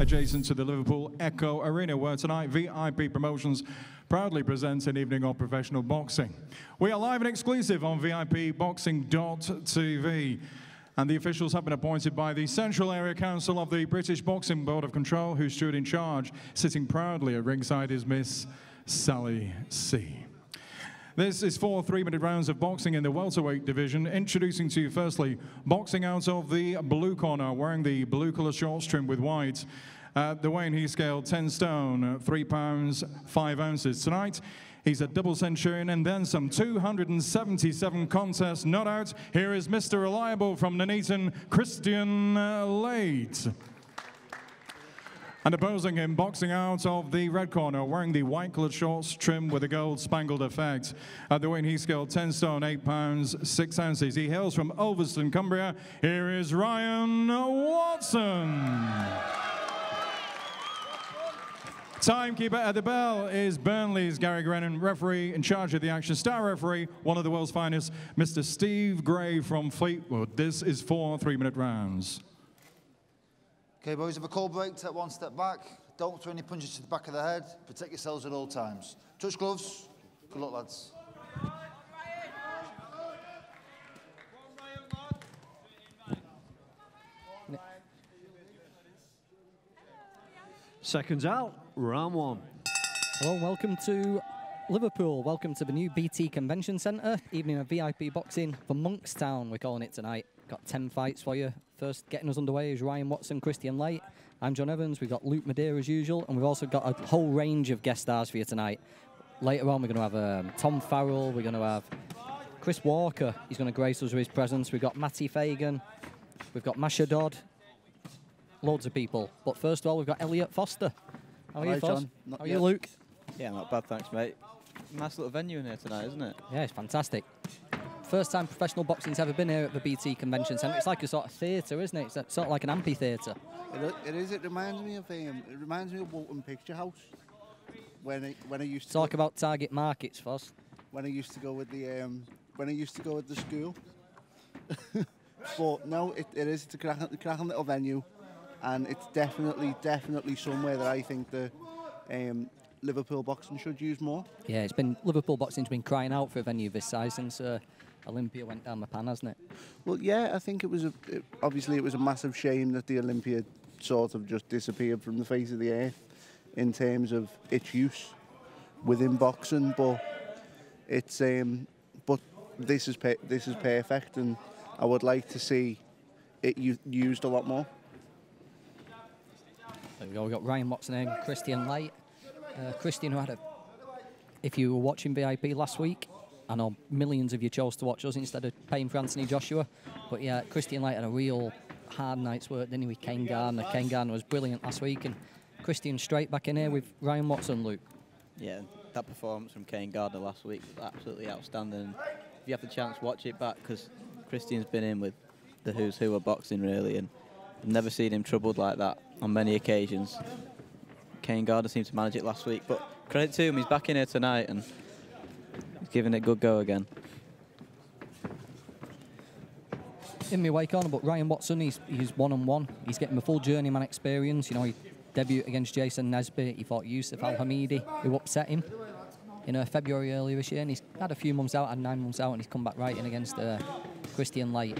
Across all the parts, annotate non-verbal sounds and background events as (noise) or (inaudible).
adjacent to the Liverpool Echo Arena, where tonight VIP Promotions proudly presents an evening of professional boxing. We are live and exclusive on VIPBoxing.tv. And the officials have been appointed by the Central Area Council of the British Boxing Board of Control, who stood in charge. Sitting proudly at ringside is Miss Sally C. This is four three-minute rounds of boxing in the welterweight division. Introducing to you firstly, boxing out of the blue corner, wearing the blue colour shorts trimmed with white. At the weighing, he scaled 10 stone, 3 pounds, 5 ounces. Tonight, he's a double centurion and then some 277 contests not out. Here is Mr. Reliable from Nuneaton, Kristian Laight. And opposing him, boxing out of the red corner, wearing the white coloured shorts trimmed with a gold spangled effect. At the weight he scaled 10 stone, 8 pounds, 6 ounces. He hails from Ulverston, Cumbria. Here is Ryan Watson. Timekeeper at the bell is Burnley's Gary Grennan, referee in charge of the action. Star referee, one of the world's finest, Mr. Steve Gray from Fleetwood. This is four three-minute rounds. Okay, boys, have a cold break, take one step back. Don't throw any punches to the back of the head. Protect yourselves at all times. Touch gloves. Good luck, lads. Seconds out, round one. Hello, welcome to Liverpool. Welcome to the new BT Convention Centre. Evening of VIP boxing for Monkstown, we're calling it tonight. Got 10 fights for you. First, getting us underway is Ryan Watson, Kristian Laight. I'm John Evans. We've got Luke Madeira as usual, and we've also got a whole range of guest stars for you tonight. Later on, we're going to have um, Tom Farrell. We're going to have Chris Walker. He's going to grace us with his presence. We've got Matty Fagan. We've got Masha Dodd. Loads of people. But first of all, we've got Elliot Foster. How are Hi, you? John. How are you. Luke? Yeah, not bad, thanks, mate. Nice little venue in here tonight, isn't it? Yeah, it's fantastic. First time professional boxing's ever been here at the BT Convention Centre. It's like a sort of theatre, isn't it? It's a, sort of like an amphitheatre. It, it is. It reminds me of um, it reminds me of Walton Picture House when I when I used to Talk go, about target markets, Foss. when I used to go with the um, when I used to go with the school. (laughs) but no, it, it is. It's a cracking, cracking little venue, and it's definitely definitely somewhere that I think the um, Liverpool boxing should use more. Yeah, it's been Liverpool boxing's been crying out for a venue this size since uh, Olympia went down the pan, hasn't it? Well, yeah, I think it was a, it, obviously it was a massive shame that the Olympia sort of just disappeared from the face of the earth in terms of its use within boxing, but it's um, but this is this is perfect, and I would like to see it used a lot more. There we go. We've got Ryan Watson and Kristian Laight. Uh, Kristian, who had a. If you were watching VIP last week, I know millions of you chose to watch us instead of paying for Anthony Joshua. But yeah, Kristian Laight had a real hard night's work, didn't he, with Kane Gardner? Kane Gardner was brilliant last week, and Kristian straight back in here with Ryan Watson, Luke. Yeah, that performance from Kane Gardner last week was absolutely outstanding. If you have the chance, watch it back because Kristian's been in with the who's who of boxing really, and I've never seen him troubled like that on many occasions. Kane Gardner seemed to manage it last week, but credit to him, he's back in here tonight and he's giving it a good go again. in my wake on, but Ryan Watson, he's he's one on one. He's getting the full journeyman experience. You know, he debuted against Jason Nesbitt. He fought Yusuf Al Hamidi, who upset him in uh, February earlier this year. And he's had a few months out, had nine months out, and he's come back right in against uh, Kristian Laight.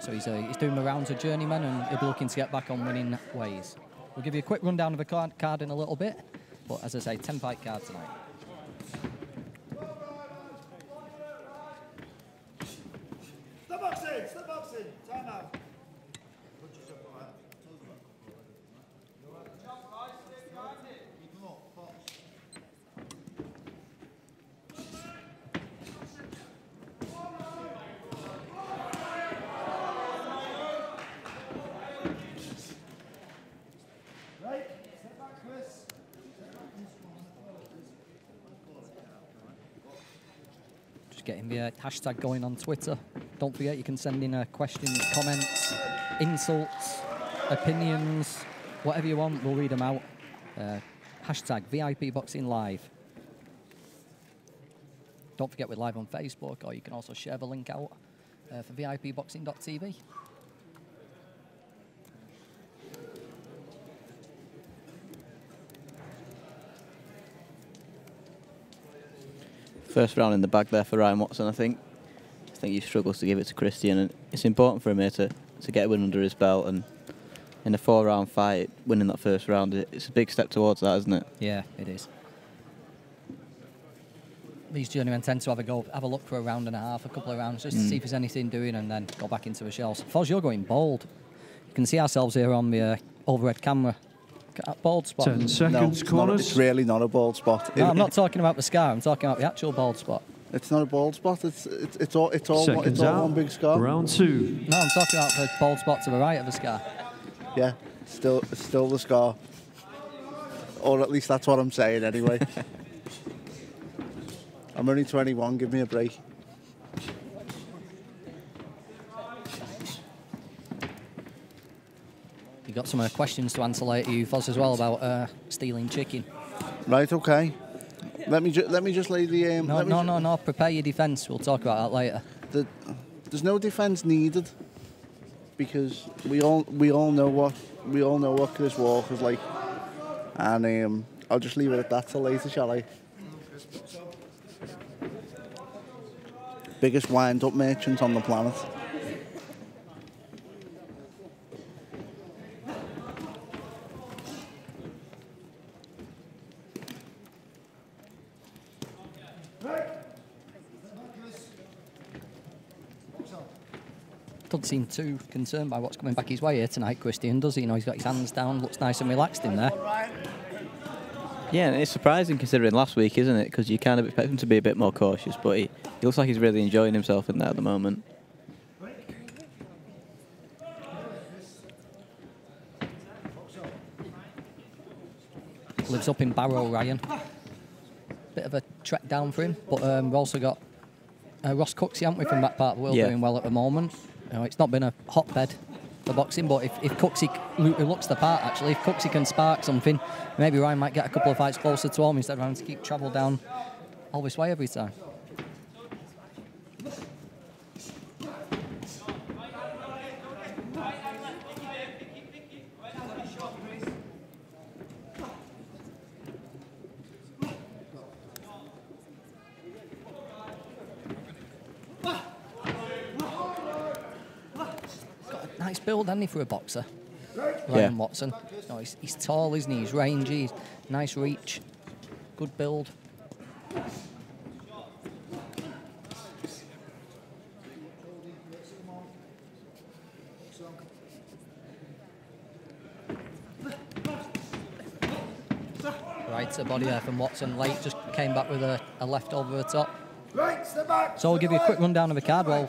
So he's uh, he's doing the rounds of journeyman, and he'll be looking to get back on winning ways. We'll give you a quick rundown of the card, in a little bit, but as I say, 10 fight card tonight. Stop boxing! Stop boxing! Time out. Right, step back, Chris. Just getting the uh, hashtag going on Twitter. Don't forget you can send in uh, questions, comments, insults, opinions, whatever you want. We'll read them out. Uh, hashtag VIP Boxing Live. Don't forget we're live on Facebook, or you can also share the link out uh, for VIPboxing.tv. first round in the bag there for Ryan Watson. I think. I think he struggles to give it to Kristian, and it's important for him here to, to get a win under his belt. And in a four-round fight, winning that first round, it's a big step towards that, isn't it? Yeah, it is. These journeymen tend to have a go, have a look for a round and a half, a couple of rounds, just to see if there's anything doing, and then go back into the shells. Foz, you're going bold. You can see ourselves here on the uh, overhead camera. Look at Bald spot. Ten No, seconds, it's, not, corners. it's really not a bald spot. No, I'm not talking about the scar. I'm talking about the actual bald spot. It's not a bald spot. It's it's, it's all it's all one, Seconds it's all out. one big scar. Round two. No, I'm talking about the bald spot to the right of the scar. Yeah, still still the scar. Or at least that's what I'm saying anyway. (laughs) I'm only 21. Give me a break. You got some uh, questions to answer later, you Foz, as well about uh, stealing chicken. Right. Okay. Let me let me just lay the um. No, no, no, no. Prepare your defence. We'll talk about that later. the, there's no defence needed because we all we all know what we all know what Chris Walker's like, and um, I'll just leave it at that till later, shall I? Biggest wind-up merchant on the planet. Doesn't seem too concerned by what's coming back his way here tonight, Kristian, does he? You know, he's got his hands down, looks nice and relaxed in there. Yeah, and it's surprising considering last week, isn't it? Because you kind of expect him to be a bit more cautious, but he, he looks like he's really enjoying himself in there at the moment. Lives up in Barrow, Ryan. Bit of a trek down for him, but um, we've also got uh, Ross Cooksey, haven't we, from that part of the world, Yeah. doing well at the moment. Know, it's not been a hotbed for boxing, but if, if Cooksey looks the part, actually, if Cooksey can spark something, maybe Ryan might get a couple of fights closer to home instead of having to keep travel down all this way every time. Nice build, hasn't he, for a boxer? Ryan Yeah. Watson. No, he's, he's tall, isn't he? He's rangy, he's nice reach, good build. Right, a body there from Watson. Laight just came back with a, a left over the top. Right, step back. So I'll give you a quick rundown of the card. Well,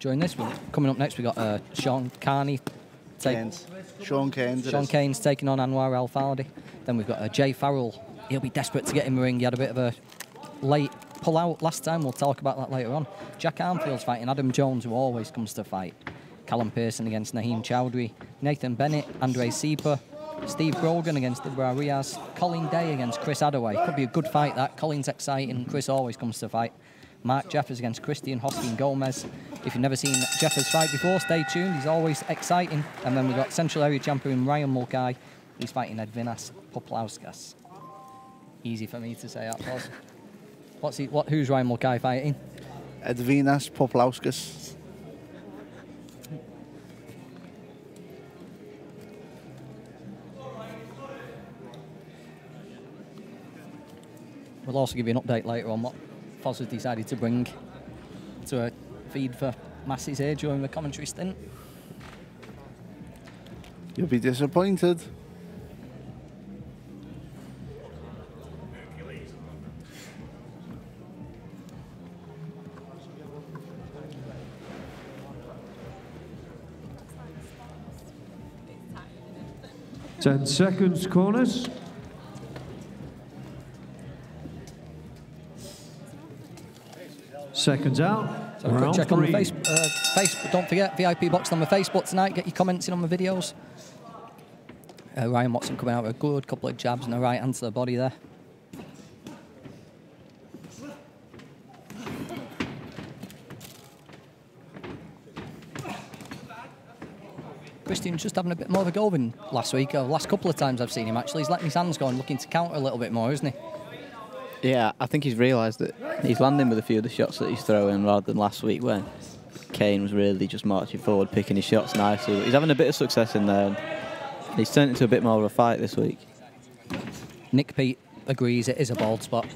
during this one, coming up next, we've got uh, Sean Carney. take- Sean Keynes. Sean. Kane's taking on Anwar Al Fardi. Then we've got uh, Jay Farrell. He'll be desperate to get in the ring. He had a bit of a late pull out last time. We'll talk about that later on. Jack Armfield's fighting Adam Jones, who always comes to fight. Callum Pearson against Naheem Chowdhury. Nathan Bennett, Andre Sieper. Steve Brogan against Ibra Riaz. Colin Day against Chris Adaway. Could be a good fight, that. Colin's exciting. Chris always comes to fight. Mark Jeffers against Christian Hoskin Gomez. If you've never seen Jeffers fight before, stay tuned. He's always exciting. And then we've got Central Area Champion Ryan Mulcahy. He's fighting Edvinas Puplauskas. Easy for me to say that, boss. What's he, what, who's Ryan Mulcahy fighting? Edvinas Puplauskas. We'll also give you an update later on what Foz has decided to bring to a feed for masses here during the commentary stint. You'll be disappointed. Ten seconds, corners. Seconds out. So Round check on the three. face, uh, Facebook. Don't forget, VIP box on the Facebook tonight. Get your comments in on the videos. Uh, Ryan Watson coming out with a good couple of jabs and a right hand to the body there. Kristian's just having a bit more of a go than last week. Or last couple of times I've seen him actually. He's letting his hands go and looking to counter a little bit more, isn't he? Yeah, I think he's realised that he's landing with a few of the shots that he's throwing rather than last week when Kane was really just marching forward, picking his shots nicely. He's having a bit of success in there. And he's turned into a bit more of a fight this week. Nick Pete agrees it is a bald spot.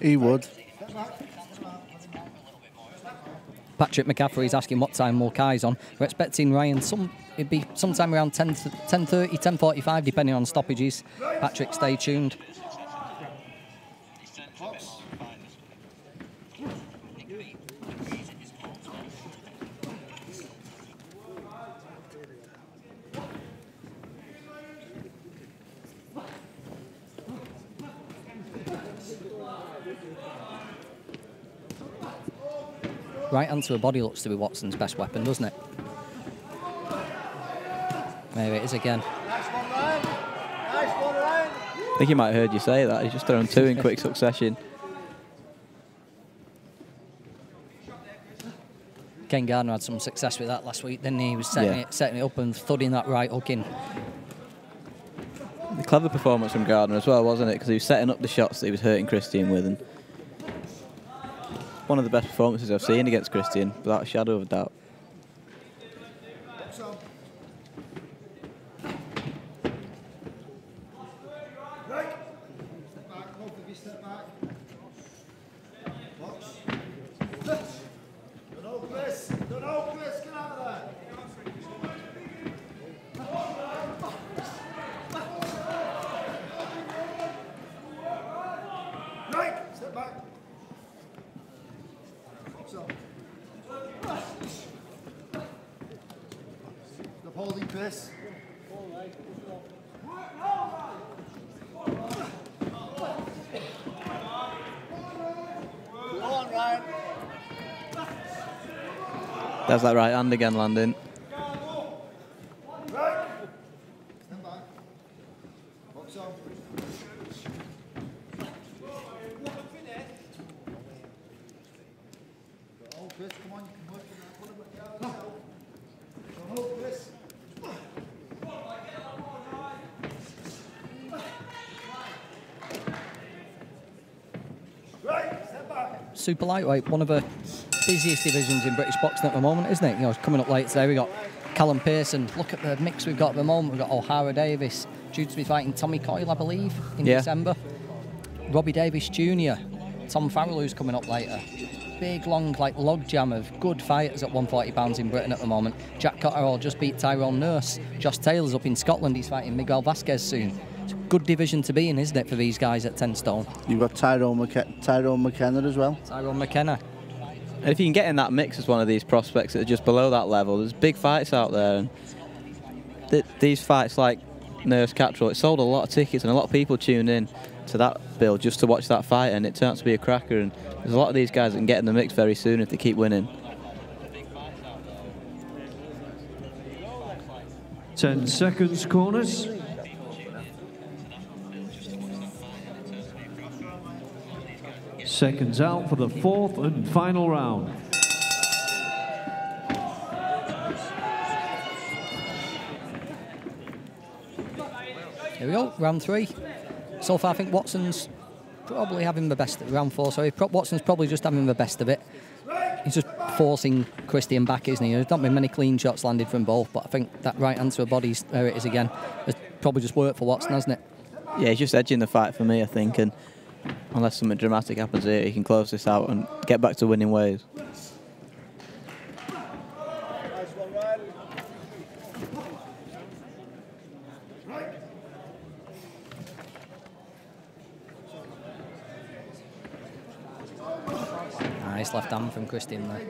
He would. Patrick McCaffrey's asking what time will Kai's on. We're expecting Ryan some it'd be sometime around 10 10:30, 10:45 depending on stoppages. Patrick, stay tuned. Right hand to a body looks to be Watson's best weapon, doesn't it? There it is again. I think he might have heard you say that. He's just thrown two in quick (laughs) succession. Ken Gardner had some success with that last week, didn't he? He was setting, Yeah. it, setting it up and thudding that right hook in. The clever performance from Gardner as well, wasn't it? Because he was setting up the shots that he was hurting Kristian with. and One of the best performances I've seen against Kristian, without a shadow of a doubt. The holding, Chris. Go on, Ryan. There's that right hand again landing. Stand back. Box on. Oh, Chris, come on, you can work in that. Put him at the outside. So hold, Chris. Right, step back. Super lightweight, one of the busiest divisions in British boxing at the moment, isn't it? You know, it's coming up late today. We got Callum Pearson. Look at the mix we've got at the moment. We've got Ohara Davies, due to be fighting Tommy Coyle, I believe, in Yeah. December. Robbie Davies Jr., Tom Farrell, who's coming up later. Big, long, like log jam of good fighters at 140 pounds in Britain at the moment. Jack Catterall just beat Tyrone Nurse. Josh Taylor's up in Scotland. He's fighting Miguel Vasquez soon. It's a good division to be in, isn't it, for these guys at 10 stone? You've got Tyrone, McK- Tyrone McKenna as well. Tyrone McKenna. And if you can get in that mix as one of these prospects that are just below that level, there's big fights out there. And th- these fights, like Nurse Catterall, it sold a lot of tickets and a lot of people tune in to that bill just to watch that fight, and it turns out to be a cracker. And there's a lot of these guys that can get in the mix very soon if they keep winning. 10 seconds, corners. Seconds out for the fourth and final round. Here we go, round three. So far, I think Watson's probably having the best. Round four, sorry. Pro- Watson's probably just having the best of it. He's just forcing Kristian back, isn't he? There's not been many clean shots landed from both, but I think that right hand to a body, there it is again. It's probably just worked for Watson, hasn't it? Yeah, he's just edging the fight for me, I think. And unless something dramatic happens here, he can close this out and get back to winning ways. Ah, nice left hand from Kristian there.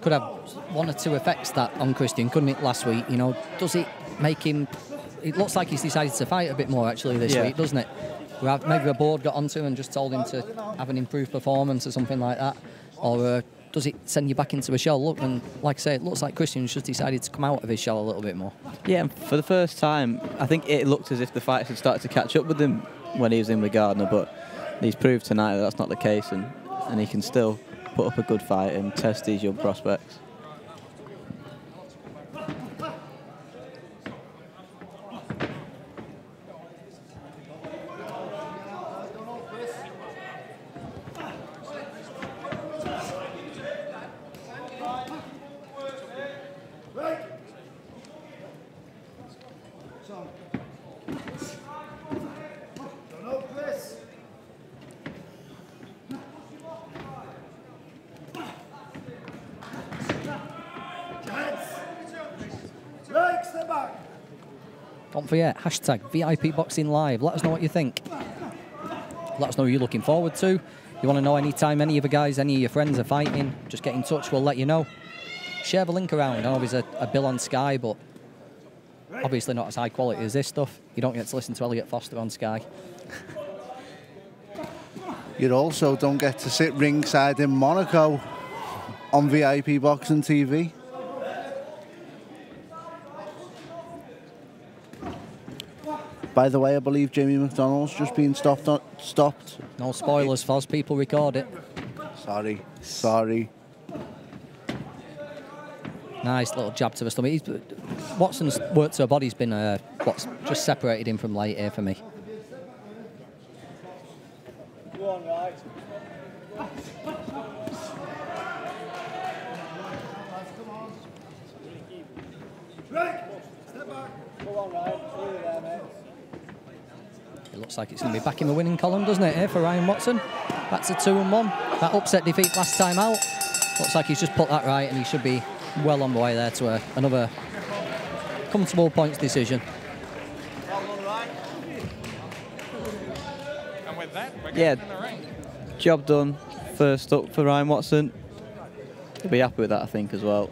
Could have one or two effects that on Kristian, couldn't it, last week? You know, does it make him. It looks like he's decided to fight a bit more actually this Yeah. week, doesn't it? Maybe a board got onto him and just told him to have an improved performance or something like that. Or uh, does it send you back into a shell? Look, and like I say, it looks like Kristian's just decided to come out of his shell a little bit more. Yeah, for the first time, I think it looked as if the fights had started to catch up with him when he was in with Gardner, but he's proved tonight that that's not the case, and, and he can still put up a good fight and test these young prospects. Don't forget, hashtag VIP Boxing Live. Let us know what you think. Let us know you're looking forward to. You want to know any time any of the guys, any of your friends are fighting, just get in touch, we'll let you know. Share the link around. I know there's a, a bill on Sky, but obviously not as high quality as this stuff. You don't get to listen to Elliot Foster on Sky. You also don't get to sit ringside in Monaco on VIP Boxing TV. By the way, I believe Jamie McDonald's just been stopped. On, stopped. No spoilers, Foz. People record it. Sorry, sorry. Nice little jab to the stomach. He's, Watson's work to her body's been uh, what's just separated him from Laight here for me. It looks like it's going to be back in the winning column, doesn't it, here for Ryan Watson? That's a two and one. That upset defeat last time out. Looks like he's just put that right, and he should be well on the way there to a, another comfortable points decision. And with that, we're Yeah. the. Job done. First up for Ryan Watson. He'll be happy with that, I think, as well.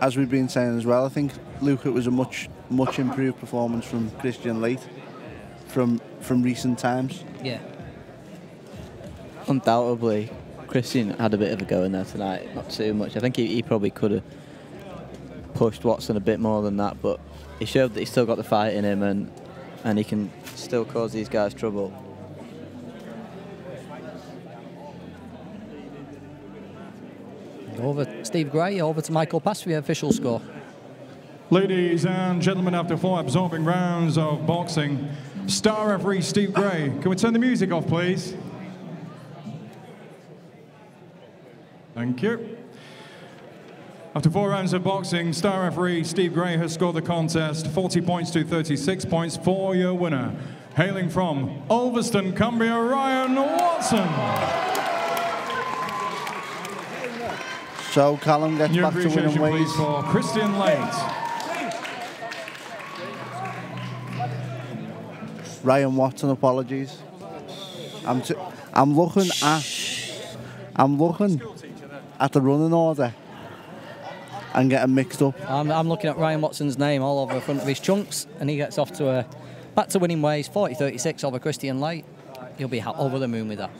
As we've been saying as well, I think Luke, it was a much much improved performance from Kristian Laight from from recent times. Yeah. Undoubtedly, Christian had a bit of a go in there tonight. Not too much. I think he, he probably could have pushed Watson a bit more than that, but he showed that he's still got the fight in him and and he can still cause these guys trouble. Over Steve Gray, over to Michael Pass for the official score. Ladies and gentlemen, after four absorbing rounds of boxing, star referee Steve Gray. Can we turn the music off, please? Thank you. After four rounds of boxing, star referee Steve Gray has scored the contest 40 points to 36 points for your winner. Hailing from Ulverston, Cumbria, Ryan Watson. So Callum gets New back to winning ways. for Kristian Laight. Ryan Watson, apologies. I'm t- I'm looking at I'm looking at the running order and getting mixed up. I'm, I'm looking at Ryan Watson's name all over the front of his chunks, and he gets off to a back to winning ways, 40-36 over Kristian Laight. He'll be over the moon with that.